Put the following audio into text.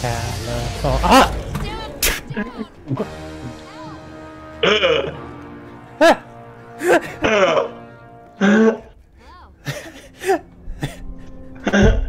California. Ah!